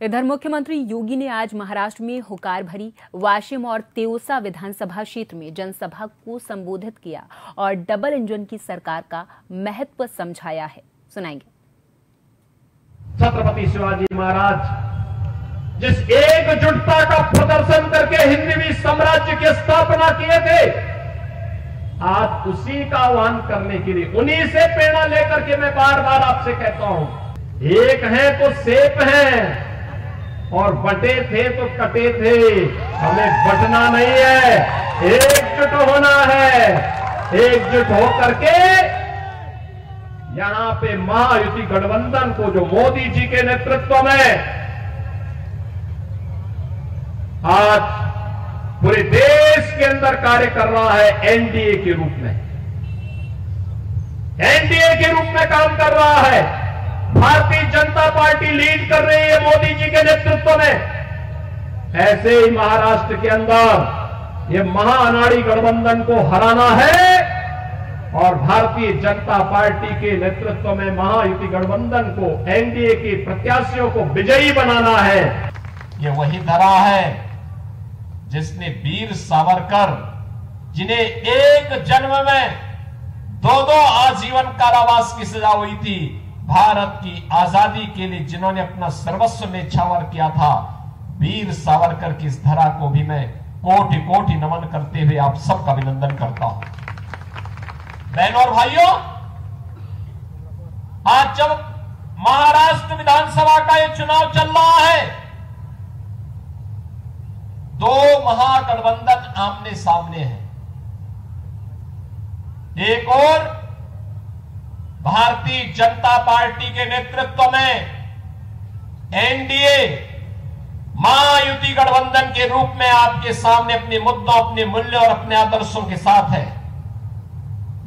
इधर मुख्यमंत्री योगी ने आज महाराष्ट्र में हुकार भरी वाशिम और तेउसा विधानसभा क्षेत्र में जनसभा को संबोधित किया और डबल इंजन की सरकार का महत्व समझाया है। सुनाएँगे। छत्रपति शिवाजी महाराज, जिस एकजुटता का प्रदर्शन करके हिंदवी साम्राज्य की स्थापना किए थे, आज उसी का आह्वान करने के लिए, उन्हीं से प्रेरणा लेकर के मैं बार बार आपसे कहता हूँ, एक है तो सेप है। और बटे थे तो कटे थे। हमें बटना नहीं है, एकजुट होना है। एकजुट होकर के यहाँ पे महायुति गठबंधन को जो मोदी जी के नेतृत्व में आज पूरे देश के अंदर कार्य कर रहा है एनडीए के रूप में। एनडीए के रूप में काम कर रहा है। भारतीय जनता पार्टी लीड कर रही है मोदी जी के नेतृत्व में। ऐसे ही महाराष्ट्र के अंदर ये महाअनाड़ी गठबंधन को हराना है और भारतीय जनता पार्टी के नेतृत्व में महायुति गठबंधन को, एनडीए के प्रत्याशियों को विजयी बनाना है। ये वही धरा है जिसने वीर सावरकर, जिन्हें एक जन्म में दो दो आजीवन कारावास की सजा हुई थी भारत की आज़ादी के लिए जिन्होंने अपना सर्वस्व निछावर किया था, वीर सावरकर की इस धरा को भी मैं कोटि कोटि नमन करते हुए आप सबका अभिनंदन करता हूँ। बहनों और भाइयों, आज जब महाराष्ट्र विधानसभा का यह चुनाव चल रहा है, दो महागठबंधन आमने सामने हैं। एक और भारतीय जनता पार्टी के नेतृत्व में एनडीए महायुति गठबंधन के रूप में आपके सामने अपने मुद्दों, अपने मूल्यों और अपने आदर्शों के साथ है।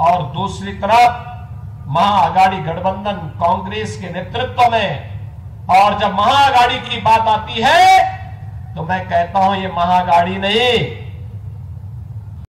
और दूसरी तरफ़ महाअगाड़ी गठबंधन कांग्रेस के नेतृत्व में, और जब महाअगाड़ी की बात आती है तो मैं कहता हूँ ये महागाड़ी नहीं